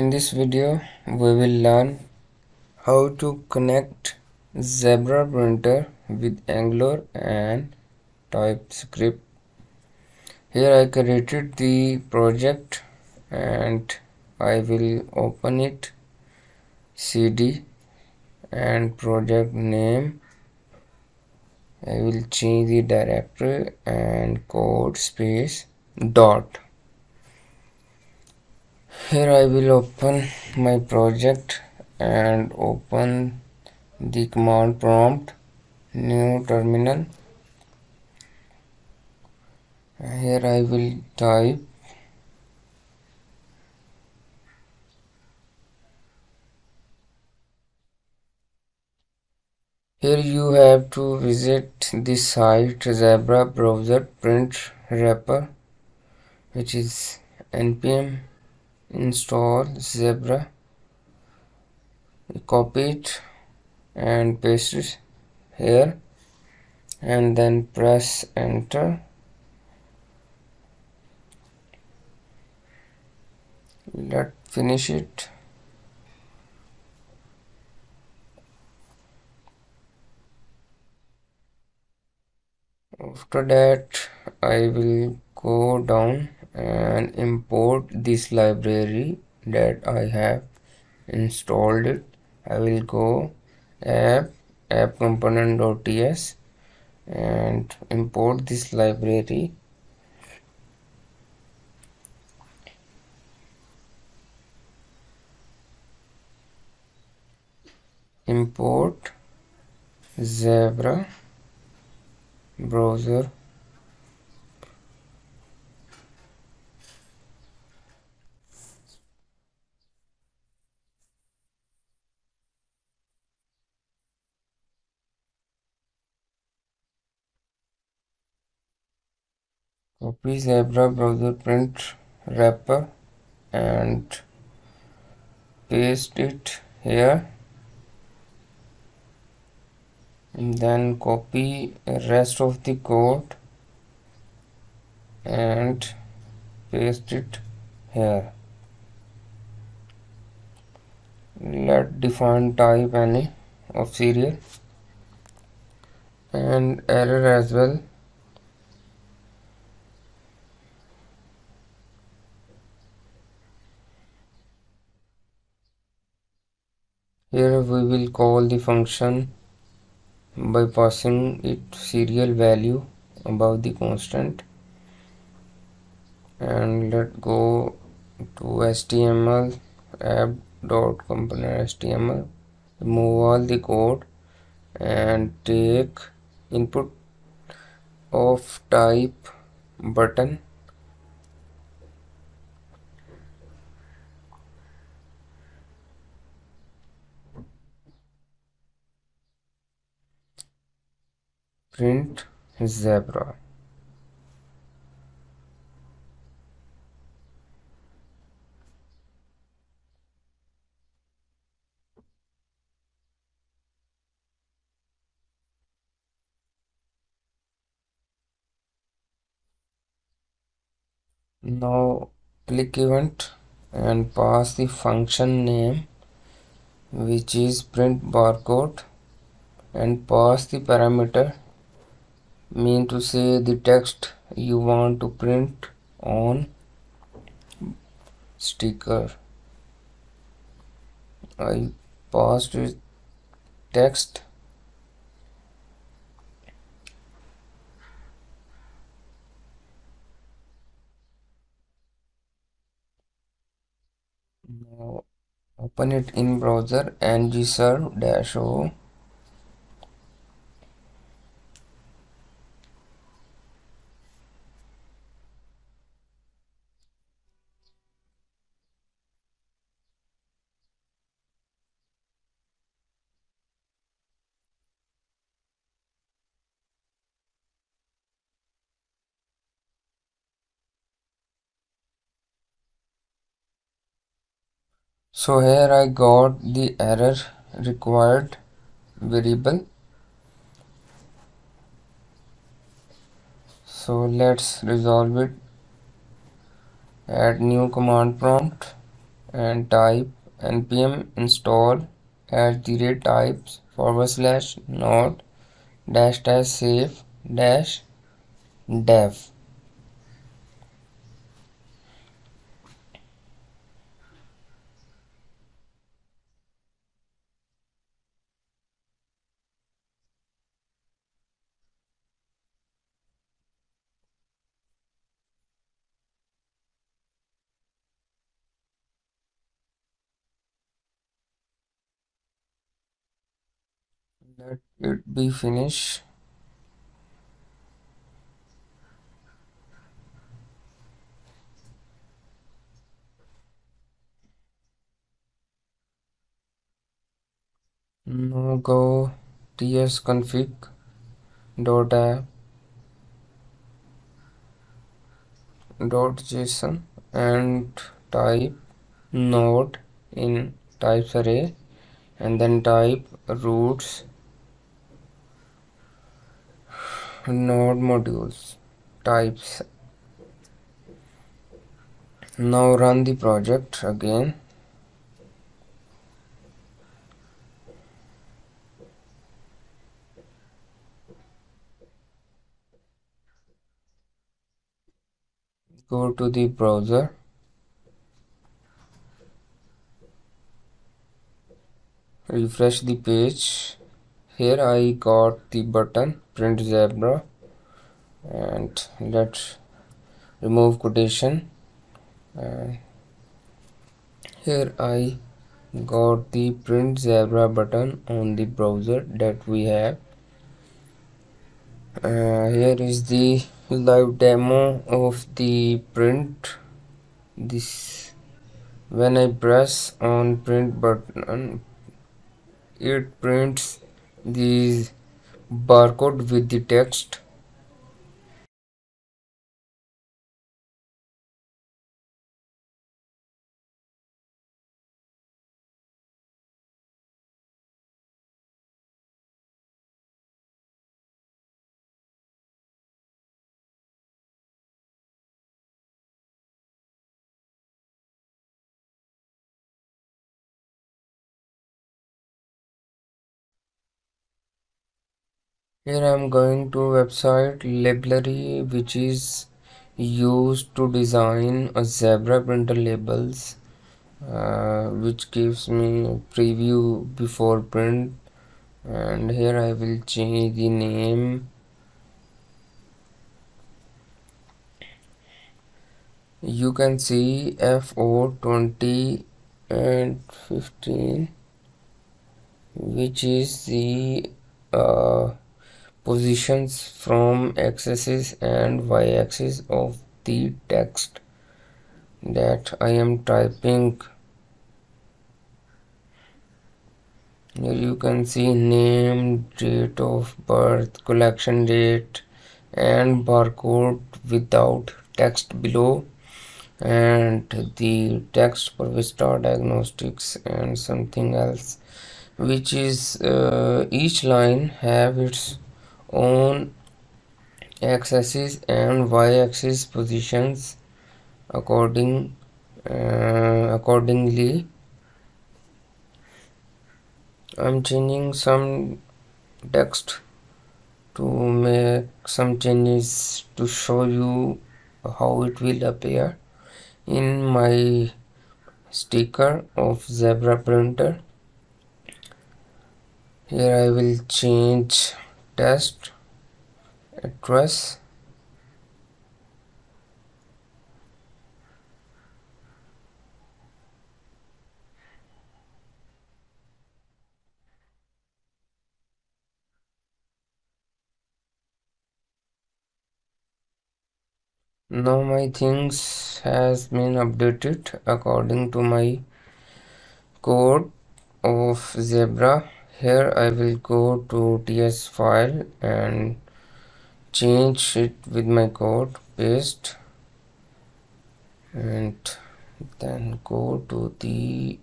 In this video, we will learn how to connect Zebra printer with Angular and TypeScript. Here I created the project and I will open it. Cd and project name. I will change the directory and code space dot here I will open my project and open the command prompt new terminal. Here I will type here you have to visit the site zebra browser print wrapper which is npm install zebra copy it and paste it here and then press enter. Let finish it. After that I will go down and import this library that I have installed it. I will go app app component.ts and import this library. Import zebra browser copy zebra browser print wrapper and paste it here. And then copy rest of the code and paste it here. Let define type any of serial and error as well Here we will call the function by passing it serial value above the constant. And let go to html app dot component html remove all the code and take input of type button print zebra. Now click event and pass the function name which is print barcode and pass the parameter mean to say the text you want to print on sticker. I passed it text. Now open it in browser ngserve dash o so here I got the error required variable. So let's resolve it. Add new command prompt and type npm install at the rate types forward slash node dash dash save dash dev let it be finished. Now go tsconfig dot app dot json and type node in types array and then type roots node modules types. Now run the project again. Go to the browser. Refresh the page. Here I got the button print zebra and let's remove quotation. Uh, here I got the print zebra button on the browser that we have. Uh, here is the live demo of the print. This when I press on print button it prints the barcode with the text Here I am going to website Labelary which is used to design a zebra printer labels uh, which gives me preview before print. And here I will change the name. You can see FO20 and 15 which is the uh, positions from x-axis and y-axis of the text that I am typing. Here you can see name date of birth collection date and barcode without text below and the text for Vista diagnostics and something else which is uh, each line have its on x-axis and y-axis positions according uh, accordingly. I'm changing some text to make some changes to show you how it will appear in my sticker of zebra printer. Here I will change test address. Now my things has been updated according to my code of zebra here I will go to ts file and change it with my code paste and then go to the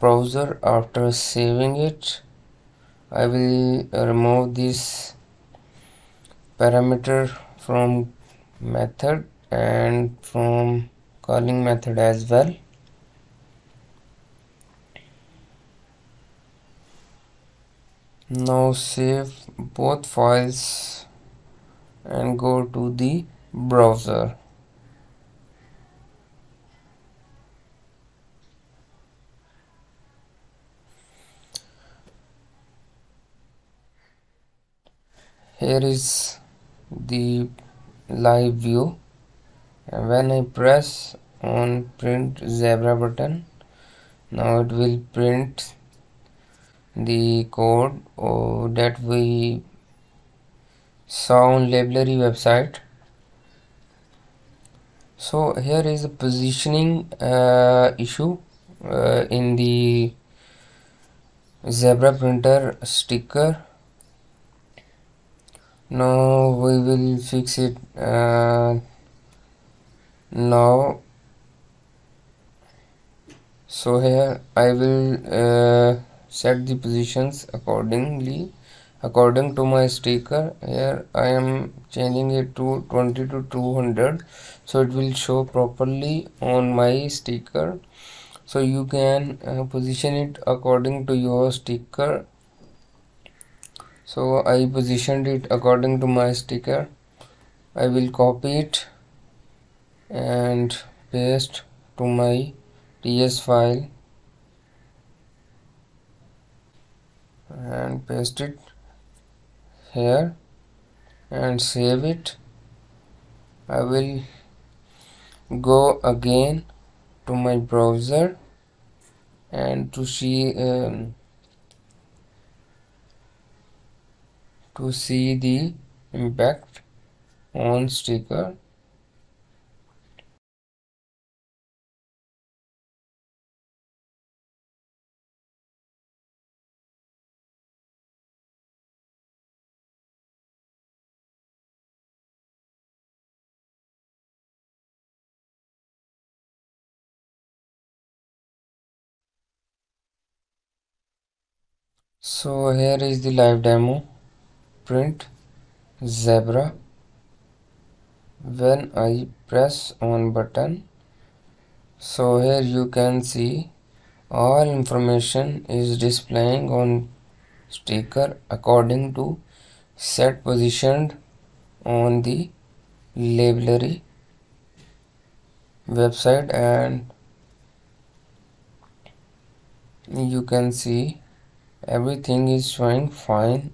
browser. After saving it I will remove this parameter from method and from calling method as well now save both files and go to the browser. Here is the live view. And when I press on print zebra button now it will print the code oh, that we saw on Labelary website. So here is a positioning uh, issue uh, in the zebra printer sticker. Now we will fix it uh, now. So here I will uh, set the positions accordingly. According to my sticker here I am changing it to 20 to 200 so it will show properly on my sticker. So you can uh, position it according to your sticker. So I positioned it according to my sticker. I will copy it and paste to my ts file and paste it here and save it. I will go again to my browser and to see um, to see the impact on sticker so here is the live demo. Print zebra. When I press on button so here you can see all information is displaying on sticker according to set positioned on the Labelary website and you can see everything is showing fine